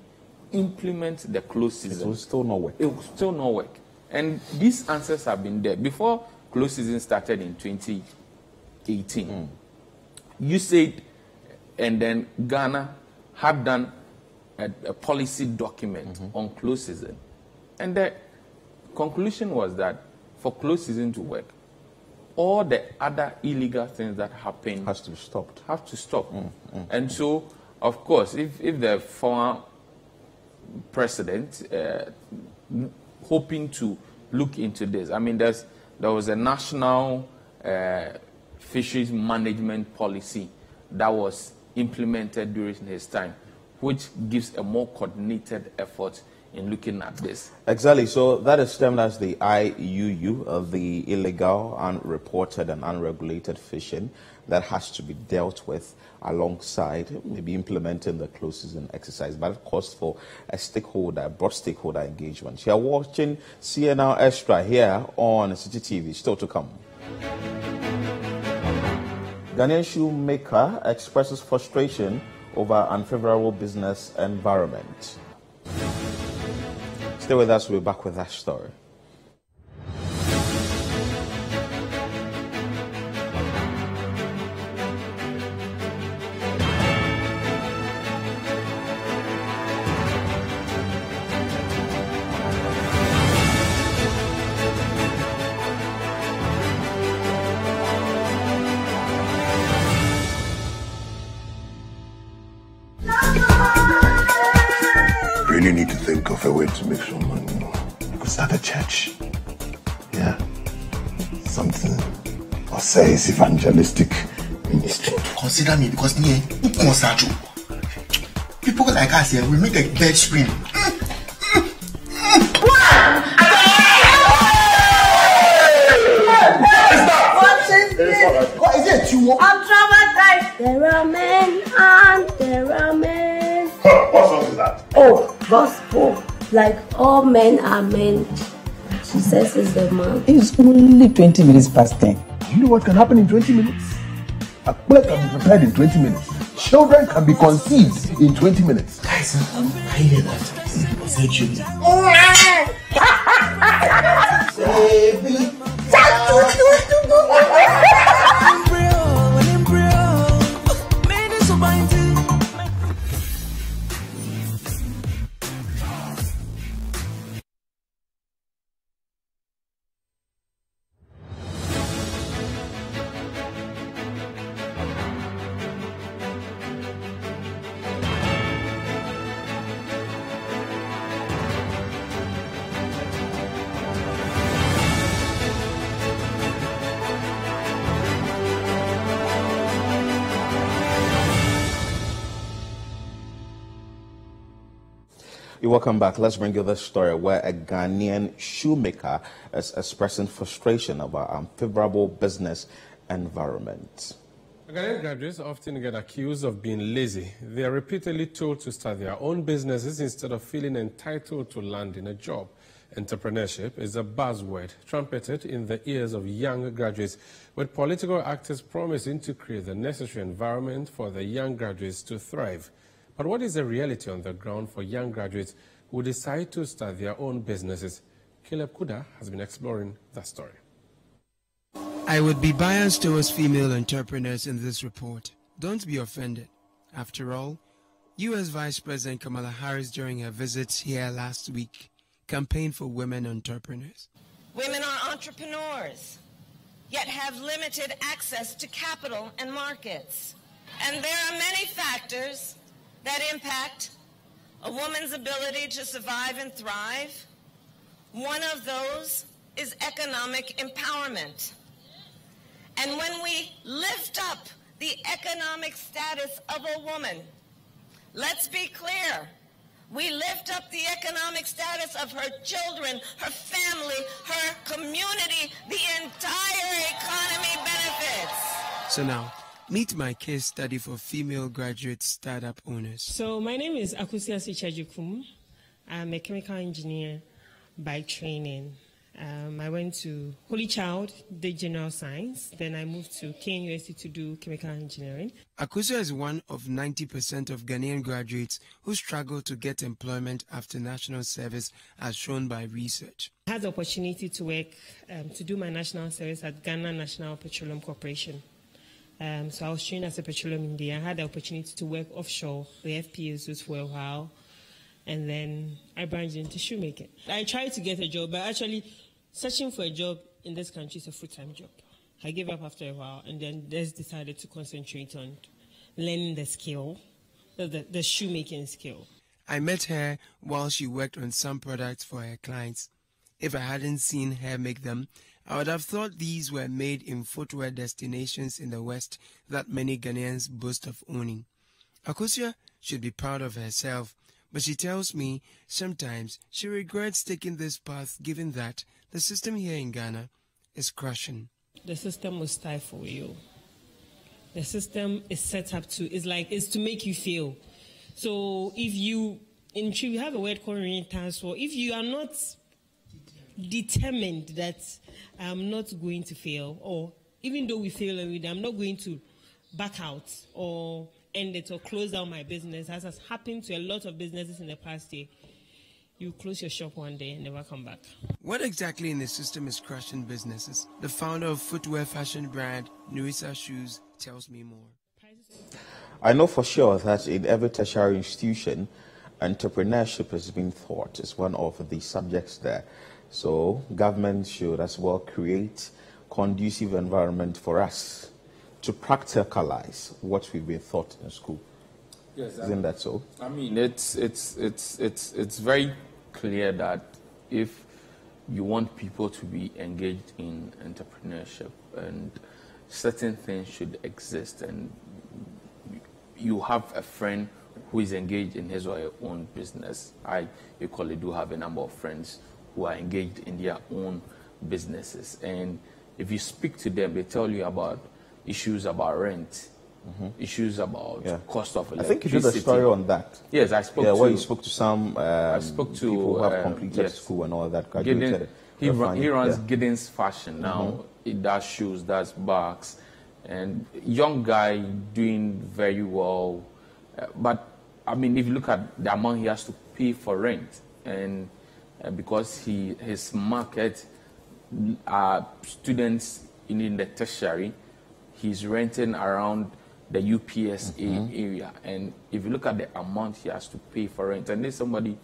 implement the closed season, it will still not work. It will still not work. And these answers have been there. Before close season started in 2018, mm. you said, and then Ghana had done a, a policy document mm-hmm. on close season. And the conclusion was that for close season to work, all the other illegal things that happen has to be stopped. Have to stop. Mm, mm, and so, of course, if, if the former president uh, hoping to look into this, I mean, there's there was a national uh, fisheries management policy that was implemented during his time, which gives a more coordinated effort in looking at this. Exactly. So that is termed as the IUU, the illegal, unreported, and unregulated fishing that has to be dealt with alongside maybe implementing the close season exercise. But it calls for a stakeholder, broad stakeholder engagement. You are watching CNR Extra here on Citi TV. Still to come. Ghanaian shoemaker expresses frustration over unfavorable business environment. Stay with us, we'll be back with that story. Church. Yeah. Something. Or say it's evangelistic ministry. Consider me because me, Sacho. People like us here, we make a bed spring. What is this? What is it? You I'm traumatized. There are men and there are men. What song is that? Oh, gospel. Like all men are men. Jesus is the man. It's only 20 minutes past 10. You know what can happen in 20 minutes? A play can be prepared in 20 minutes. Children can be conceived in 20 minutes. Guys, I hear that. Was it you? You're welcome back. Let's bring you this story where a Ghanaian shoemaker is expressing frustration about unfavorable business environment. Ghanaian graduates often get accused of being lazy. They are repeatedly told to start their own businesses instead of feeling entitled to landing a job. Entrepreneurship is a buzzword trumpeted in the ears of young graduates, with political actors promising to create the necessary environment for the young graduates to thrive. But what is the reality on the ground for young graduates who decide to start their own businesses? Caleb Kudah has been exploring that story. I would be biased towards female entrepreneurs in this report. Don't be offended. After all, U.S. Vice President Kamala Harris, during her visit here last week, campaigned for women entrepreneurs. Women are entrepreneurs, yet have limited access to capital and markets. And there are many factors that impact a woman's ability to survive and thrive. One of those is economic empowerment. And when we lift up the economic status of a woman, let's be clear. We lift up the economic status of her children, her family, her community, the entire economy benefits. So now, meet my case study for female graduate startup owners. So my name is Akusia Sichajukum. I'm a chemical engineer by training. Um, I went to Holy Child, did general science. Then I moved to KNUST to do chemical engineering. Akusia is one of 90% of Ghanaian graduates who struggle to get employment after national service, as shown by research. I had the opportunity to work, um, to do my national service at Ghana National Petroleum Corporation. Um, so I was trained as a petroleum engineer. I had the opportunity to work offshore, the FPSOs for a while, and then I branched into shoemaking. I tried to get a job, but actually, searching for a job in this country is a full-time job. I gave up after a while, and then just decided to concentrate on learning the skill, the, the shoemaking skill. I met her while she worked on some products for her clients. If I hadn't seen her make them, I would have thought these were made in footwear destinations in the West that many Ghanaians boast of owning. Akusia should be proud of herself, But she tells me sometimes she regrets taking this path given that the system here in Ghana is crushing. The system will stifle you. The system is set up to, it's like, it's to make you feel. So if you, in true, we have a word called transfer. If you are not determined that I'm not going to fail, or even though we fail every day, I'm not going to back out or end it or close down my business, as has happened to a lot of businesses in the past year. You close your shop one day and never come back. What exactly in the system is crushing businesses? The founder of footwear fashion brand Nuisa Shoes tells me more. I know for sure that in every tertiary institution, entrepreneurship has been taught as one of the subjects there. So government should as well create conducive environment for us to practicalize what we've been taught in school. Yes, Isn't that so? I mean, it's it's it's it's it's very clear that if you want people to be engaged in entrepreneurship and certain things should exist and you have a friend who is engaged in his or her own business. I equally do have a number of friends who are engaged in their own businesses. And if you speak to them, they tell you about issues about rent, mm-hmm. issues about yeah. cost of electricity. I think you did a story on that. Yes, I spoke yeah, to. where you spoke to some um, I spoke to, people who have um, completed yes. school and all that, graduated. he, run, he runs yeah. Giddens Fashion now. Mm-hmm. He does shoes, does bags, and young guy doing very well. Uh, but I mean, if you look at the amount he has to pay for rent, and uh, because he his market are students in, in the tertiary, he's renting around the UPSA Mm-hmm. area. And if you look at the amount he has to pay for rent, and there's somebody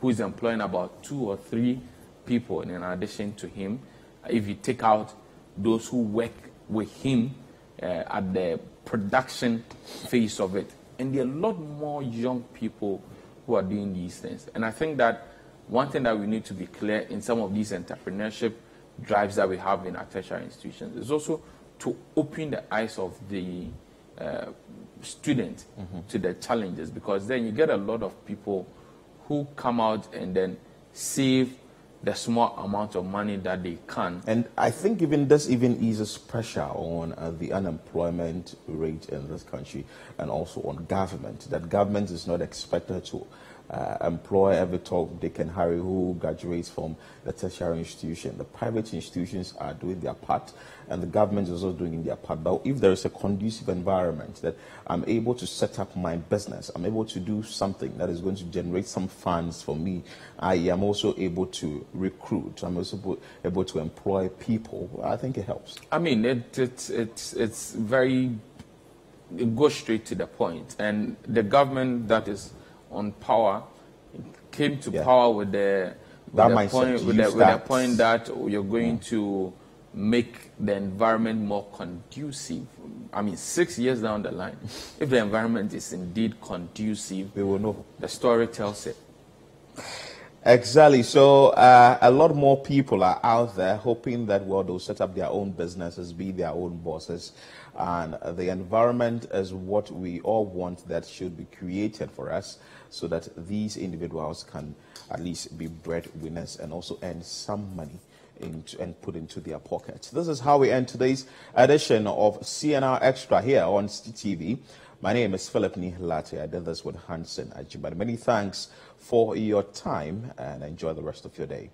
who is employing about two or three people in addition to him, if you take out those who work with him uh, at the production phase of it, and there are a lot more young people who are doing these things. And I think that one thing that we need to be clear in some of these entrepreneurship drives that we have in our tertiary institutions is also to open the eyes of the uh, student Mm-hmm. to the challenges because then you get a lot of people who come out and then save the small amount of money that they can. And I think even this even eases pressure on uh, the unemployment rate in this country and also on government. That government is not expected to uh, every talk they can Harry who graduates from the tertiary institution. The private institutions are doing their part and the government is also doing their part. But if there is a conducive environment that I'm able to set up my business, I'm able to do something that is going to generate some funds for me, I am also able to recruit, I'm also able to employ people. I think it helps. I mean, it, it, it's, it's very, it goes straight to the point. And the government that is on power came to Yeah. power with the, with That the point, with the, with the that. point that you're going to make the environment more conducive. I mean, six years down the line, if the environment is indeed conducive, we will know. The story tells it. Exactly. So uh, a lot more people are out there hoping that well they'll set up their own businesses, be their own bosses, and the environment is what we all want that should be created for us, so that these individuals can at least be breadwinners and also earn some money. Into, and put into their pockets. This is how we end today's edition of CNR Extra here on Citi TV. My name is Philip Nii Lartey. I did this with Hansen Ajibad. Many thanks for your time and enjoy the rest of your day.